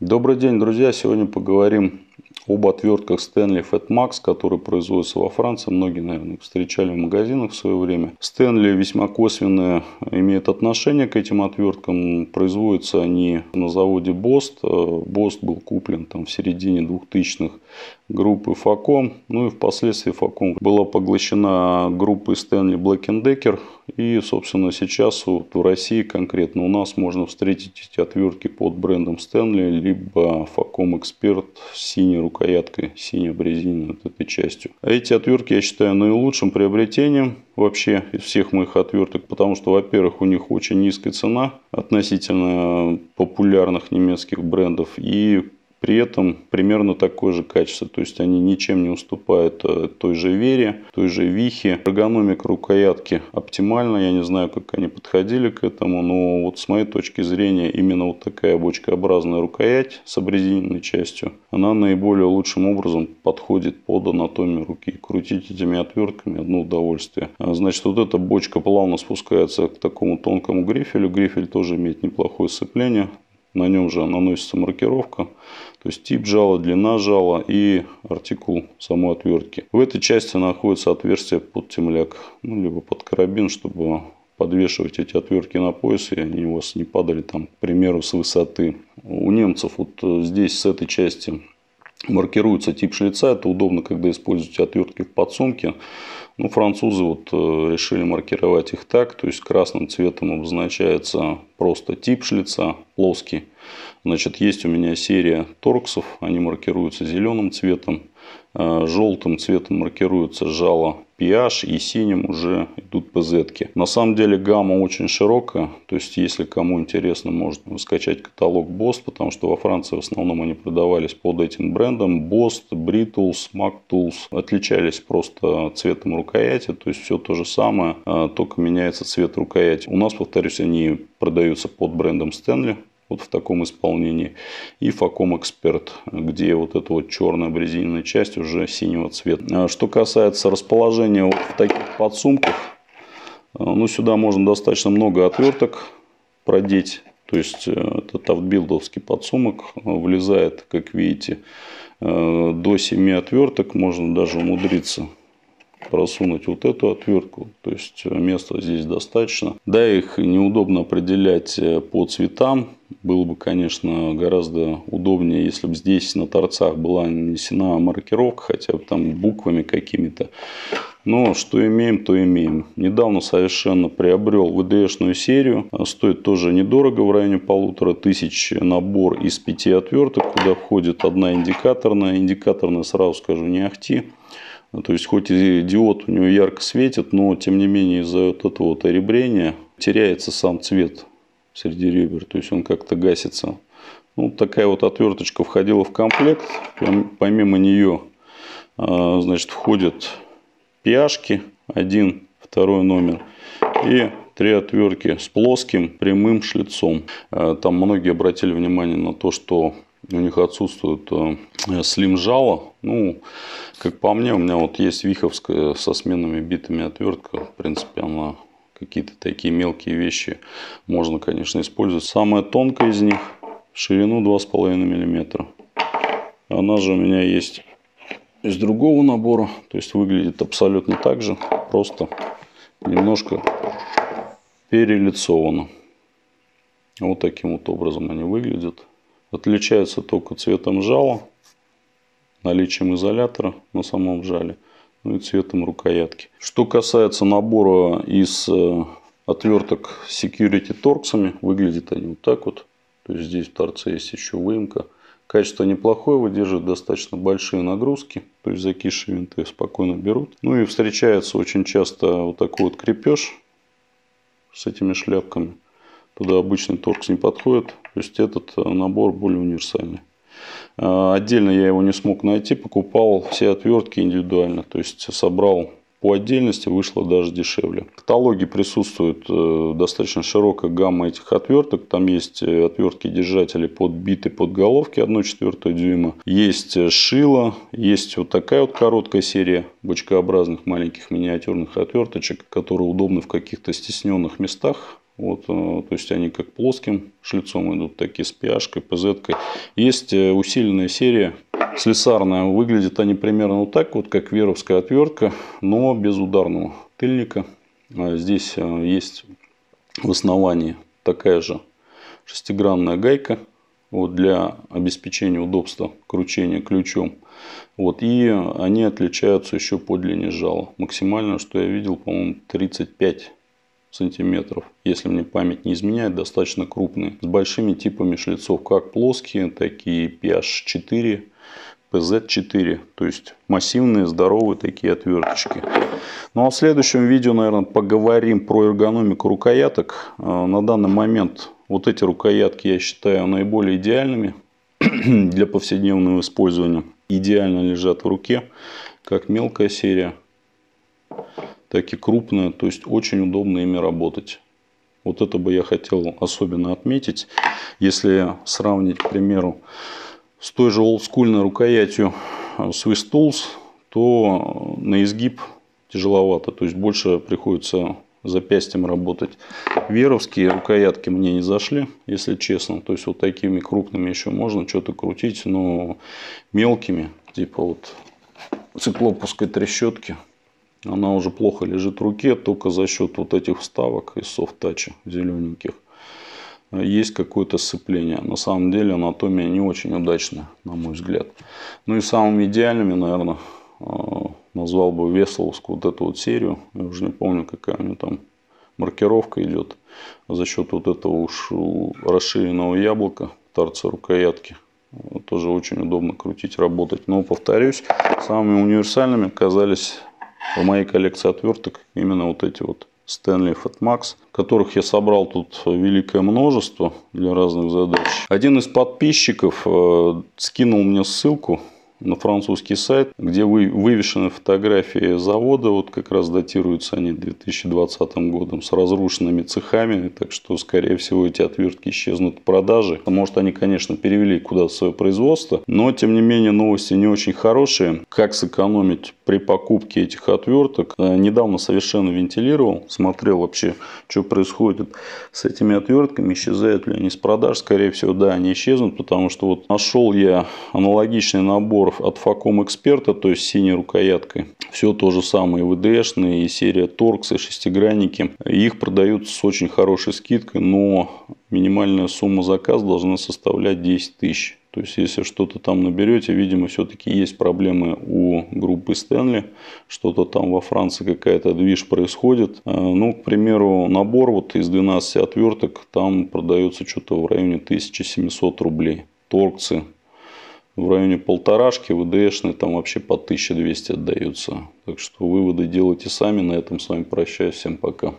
Добрый день, друзья! Сегодня поговорим об отвертках Stanley Fat Max, которые производятся во Франции. Многие, наверное, их встречали в магазинах в свое время. Stanley весьма косвенно имеет отношение к этим отверткам. Производятся они на заводе Bost. Bost был куплен там в середине 2000-х группы Facom. Ну и впоследствии Facom была поглощена группой Stanley Black Decker. И, собственно, сейчас вот в России конкретно у нас можно встретить эти отвертки под брендом Stanley, либо Facom Expert с синей рукояткой, синей обрезиненной вот этой частью. А эти отвертки я считаю наилучшим приобретением вообще из всех моих отверток, потому что, во-первых, у них очень низкая цена относительно популярных немецких брендов, и при этом примерно такое же качество. То есть они ничем не уступают э, той же Вере, той же Вихе. Эргономика рукоятки оптимальна. Я не знаю, как они подходили к этому, но вот с моей точки зрения именно вот такая бочкообразная рукоять с обрезиненной частью, она наиболее лучшим образом подходит под анатомию руки. Крутить этими отвертками одно удовольствие. А, значит, вот эта бочка плавно спускается к такому тонкому грифелю. Грифель тоже имеет неплохое сцепление. На нем же наносится маркировка, то есть тип жала, длина жала и артикул самой отвертки. В этой части находится отверстие под темляк, ну, либо под карабин, чтобы подвешивать эти отвертки на пояс, и они у вас не падали там, к примеру, с высоты. У немцев вот э, здесь с этой части маркируется тип шлица. Это удобно, когда используете отвертки в подсумке. Ну, французы вот э, решили маркировать их так, то есть красным цветом обозначается просто тип шлица, плоский. Значит, есть у меня серия торксов, они маркируются зеленым цветом. Э, желтым цветом маркируется жало PH и синим уже идут PZ. На самом деле гамма очень широкая, то есть если кому интересно, можно скачать каталог Boss, потому что во Франции в основном они продавались под этим брендом. Boss, Brittles, Mac Tools отличались просто цветом рукояти, то есть все то же самое, а только меняется цвет рукояти. У нас, повторюсь, они продаются под брендом Stanley, вот в таком исполнении. И Facom Expert, где вот эта вот черная обрезиненная часть уже синего цвета. А что касается расположения вот в таких подсумках, а, ну сюда можно достаточно много отверток продеть. То есть э, этот автбилдовский подсумок влезает, как видите, э, до 7 отверток. Можно даже умудриться просунуть вот эту отвертку. То есть э, места здесь достаточно. Да, их неудобно определять э, по цветам. Было бы, конечно, гораздо удобнее, если бы здесь на торцах была нанесена маркировка, хотя бы там буквами какими-то. Но что имеем, то имеем. Недавно совершенно приобрел VDS-шную серию. Стоит тоже недорого, в районе полутора тысяч набор из пяти отверток, куда входит одна индикаторная. Индикаторная, сразу скажу, не ахти. Ну, то есть, хоть и диод у него ярко светит, но тем не менее из-за вот этого вот оребрения теряется сам цвет среди ребер. То есть, он как-то гасится. Ну, такая вот отверточка входила в комплект. Помимо нее, а, значит, входят пиашки. Один, второй номер. И три отвертки с плоским прямым шлицом. А, там многие обратили внимание на то, что у них отсутствует э, слим жало. Ну, как по мне, у меня вот есть виховская со сменными битами отвертка. В принципе, она какие-то такие мелкие вещи можно, конечно, использовать. Самая тонкая из них ширину 2,5 мм. Она же у меня есть из другого набора. То есть выглядит абсолютно так же. Просто немножко перелицовано. Вот таким вот образом они выглядят. Отличаются только цветом жала, наличием изолятора на самом жале, ну и цветом рукоятки. Что касается набора из э, отверток Security торксами, выглядят они вот так вот. То есть здесь в торце есть еще выемка. Качество неплохое, выдерживает достаточно большие нагрузки. То есть закисшие винты спокойно берут. Ну и встречается очень часто вот такой вот крепеж с этими шляпками. Туда обычный торкс не подходит. То есть этот э, набор более универсальный. Э, отдельно я его не смог найти, покупал все отвертки индивидуально. То есть собрал по отдельности, вышло даже дешевле. В каталоге присутствует э, достаточно широкая гамма этих отверток. Там есть отвертки-держатели под биты под головки 1,4 дюйма. Есть шило, есть вот такая вот короткая серия бочкообразных маленьких миниатюрных отверточек, которые удобны в каких-то стесненных местах Вот, то есть они как плоским шлицом идут, такие с пиашкой, ПЗ-кой. Есть усиленная серия слесарная. Выглядят они примерно вот так, вот как веровская отвертка, но без ударного тыльника. А здесь есть в основании такая же шестигранная гайка вот, для обеспечения удобства кручения ключом. Вот, и они отличаются еще по длине жала. Максимально, что я видел, по-моему, 35 сантиметров. Если мне память не изменяет, достаточно крупные. С большими типами шлицов, как плоские, такие PH4, PZ4. То есть массивные, здоровые такие отверточки. Ну а в следующем видео, наверное, поговорим про эргономику рукояток. А, на данный момент вот эти рукоятки я считаю наиболее идеальными для повседневного использования. Идеально лежат в руке, как мелкая серия, так и крупная. То есть очень удобно ими работать. Вот это бы я хотел особенно отметить. Если сравнить, к примеру, с той же олдскульной рукоятью Swiss Tools, то на изгиб тяжеловато. То есть больше приходится запястьем работать. Веровские рукоятки мне не зашли, если честно. То есть вот такими крупными еще можно что-то крутить, но мелкими, типа вот циклопусской трещотки, она уже плохо лежит в руке, только за счет вот этих вставок из софт-тача зелененьких. Есть какое-то сцепление. На самом деле анатомия не очень удачная, на мой взгляд. Ну и самыми идеальными, наверное, назвал бы Весловскую вот эту вот серию. Я уже не помню, какая у нее там маркировка идет. За счет вот этого уж расширенного яблока, торца рукоятки. Тоже очень удобно крутить, работать. Но, повторюсь, самыми универсальными оказались в моей коллекции отверток именно вот эти вот Stanley Fatmax, которых я собрал тут великое множество для разных задач. Один из подписчиков э, скинул мне ссылку на французский сайт, где вы, вывешены фотографии завода, вот как раз датируются они 2020 годом, с разрушенными цехами, так что, скорее всего, эти отвертки исчезнут в продаже. Может, они, конечно, перевели куда-то свое производство, но, тем не менее, новости не очень хорошие. Как сэкономить при покупке этих отверток? Э, недавно совершенно вентилировал, смотрел вообще, что происходит с этими отвертками, исчезают ли они с продаж. Скорее всего, да, они исчезнут, потому что вот нашел я аналогичный набор набор от Facom Эксперта, то есть синей рукояткой. Все то же самое, VDS, и серия Torx, и шестигранники. Их продают с очень хорошей скидкой, но минимальная сумма заказа должна составлять 10 тысяч. То есть, если что-то там наберете, видимо, все-таки есть проблемы у группы Стэнли. Что-то там во Франции какая-то движ происходит. А, ну, к примеру, набор вот из 12 отверток там продается что-то в районе 1700 рублей. Торксы в районе полторашки, ВДшные там вообще по 1200 отдаются. Так что выводы делайте сами. На этом с вами прощаюсь. Всем пока.